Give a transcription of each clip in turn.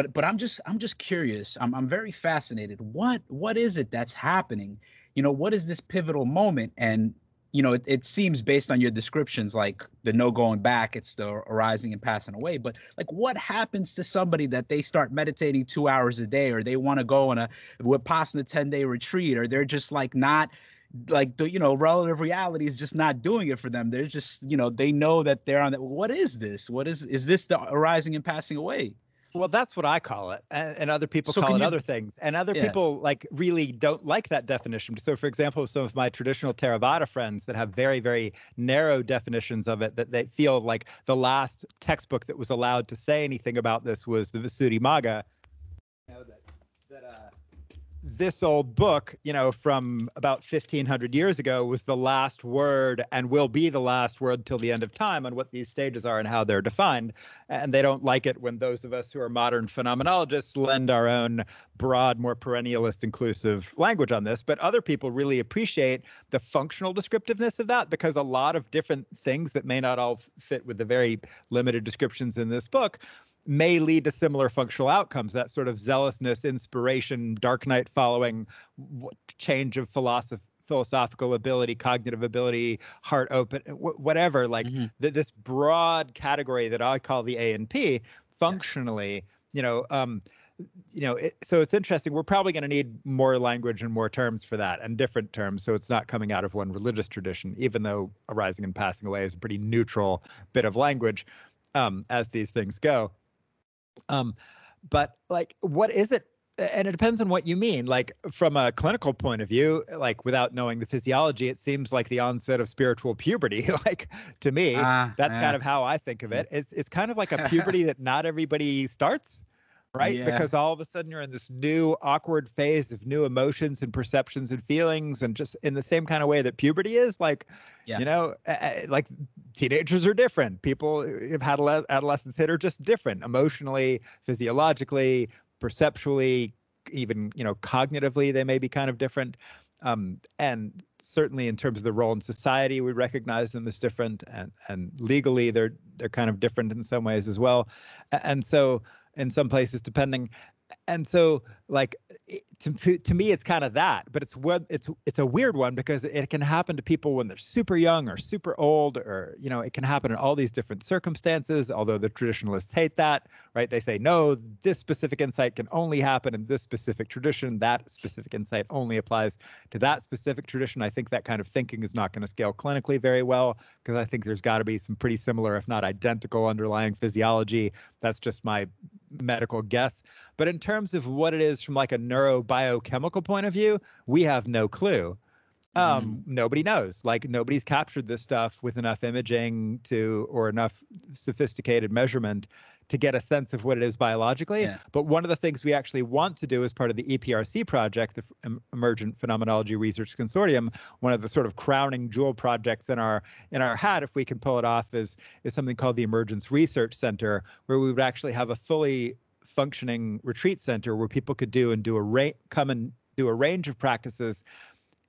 but but I'm just I'm just curious. I'm I'm very fascinated. What what is it that's happening? You know, what is this pivotal moment? And you know, it, it seems based on your descriptions like the no going back, it's the arising and passing away. But like, what happens to somebody that they start meditating two hours a day, or they want to go on a Vipassana ten day retreat, or they're just like not like the you know relative reality is just not doing it for them. They're just you know they know that they're on that. What is this? What is is this the arising and passing away? Well, that's what I call it, and, other people so call it you, other things, and other yeah. people like really don't like that definition. So, for example, some of my traditional Theravada friends that have very, very narrow definitions of it, that they feel like the last textbook that was allowed to say anything about this was the Visuddhimagga. You know, that, that uh, this old book, you know, from about 1500 years ago was the last word and will be the last word till the end of time on what these stages are and how they're defined. And they don't like it when those of us who are modern phenomenologists lend our own broad, more perennialist, inclusive language on this. But other people really appreciate the functional descriptiveness of that because a lot of different things that may not all fit with the very limited descriptions in this book may lead to similar functional outcomes. That sort of zealousness, inspiration, dark night following, change of philosophy philosophical ability, cognitive ability, heart open, whatever. Like mm-hmm. th- this broad category that I call the A and P, functionally, you know, um, you know, it, so it's interesting. We're probably going to need more language and more terms for that, and different terms. So it's not coming out of one religious tradition, even though arising and passing away is a pretty neutral bit of language um, as these things go. Um, but like, what is it? And it depends on what you mean. Like from a clinical point of view, like without knowing the physiology, it seems like the onset of spiritual puberty. like to me, uh, that's kind of how I think of it. It's it's kind of like a puberty that not everybody starts right? Yeah. Because all of a sudden you're in this new awkward phase of new emotions and perceptions and feelings, and just in the same kind of way that puberty is. Like, yeah. you know, like teenagers are different. People who've had adolescence hit are just different emotionally, physiologically, perceptually, even you know, cognitively. They may be kind of different. Um, and certainly in terms of the role in society, we recognize them as different, and and legally they're they're kind of different in some ways as well. And so in some places depending. And so like to to me it's kind of that but it's what it's it's a weird one because it can happen to people when they're super young or super old or you know it can happen in all these different circumstances although the traditionalists hate that right? They say no this specific insight can only happen in this specific tradition. That specific insight only applies to that specific tradition. I think that kind of thinking is not going to scale clinically very well because i think there's got to be some pretty similar if not identical underlying physiology. That's just my medical guess but in terms of what it is from like a neurobiochemical point of view, we have no clue. Um, mm. Nobody knows. Like nobody's captured this stuff with enough imaging to or enough sophisticated measurement to get a sense of what it is biologically. Yeah. But one of the things we actually want to do as part of the EPRC project, the Emergent Phenomenology Research Consortium, one of the sort of crowning jewel projects in our in our hat, if we can pull it off, is is something called the Emergence Research Center, where we would actually have a fully functioning retreat center where people could do and do a ra- come and do a range of practices,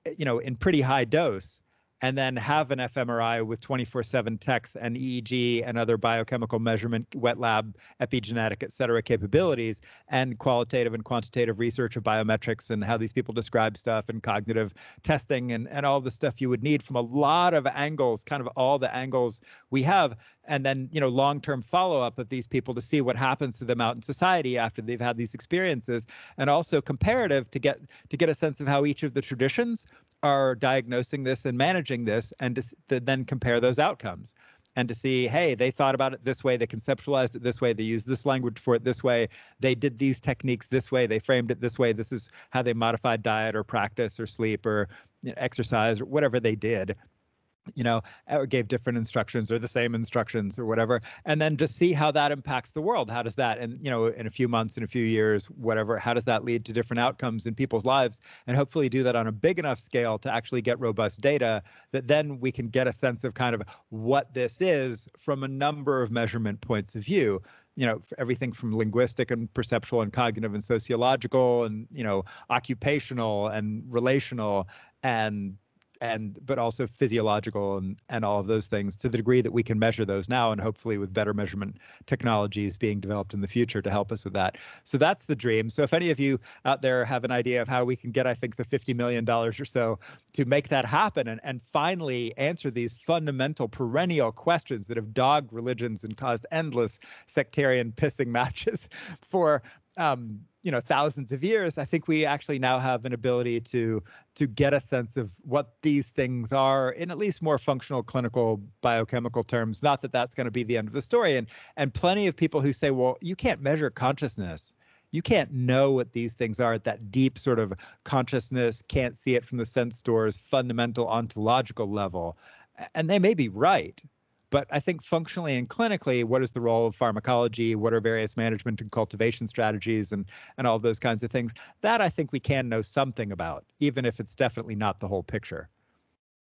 eh, you know, in pretty high dose and then have an fMRI with 24/7 techs and EEG and other biochemical measurement, wet lab, epigenetic, et cetera, capabilities, and qualitative and quantitative research of biometrics and how these people describe stuff and cognitive testing and, and all the stuff you would need from a lot of angles, kind of all the angles we have. And then you know long-term follow-up of these people to see what happens to them out in society after they've had these experiences and also comparative to get to get a sense of how each of the traditions are diagnosing this and managing this and to, to then compare those outcomes and to see hey they thought about it this way they conceptualized it this way they used this language for it this way they did these techniques this way they framed it this way this is how they modified diet or practice or sleep or you know, exercise or whatever they did you know, gave different instructions or the same instructions or whatever, and then just see how that impacts the world. How does that, and you know, in a few months, in a few years, whatever, how does that lead to different outcomes in people's lives, and hopefully do that on a big enough scale to actually get robust data that then we can get a sense of kind of what this is from a number of measurement points of view you know everything from linguistic and perceptual and cognitive and sociological and you know occupational and relational and and but also physiological and and all of those things to the degree that we can measure those now and hopefully with better measurement technologies being developed in the future to help us with that. So that's the dream. So if any of you out there have an idea of how we can get i think the 50 million dollars or so to make that happen and, and finally answer these fundamental perennial questions that have dogged religions and caused endless sectarian pissing matches for um, you know thousands of years i think we actually now have an ability to to get a sense of what these things are in at least more functional clinical biochemical terms. Not that that's going to be the end of the story. And and plenty of people who say well you can't measure consciousness. You can't know what these things are. At that deep sort of consciousness can't see it from the sense doors fundamental ontological level. And they may be right but I think functionally and clinically, what is the role of pharmacology? What are various management and cultivation strategies and, and all those kinds of things? That I think we can know something about, even if it's definitely not the whole picture.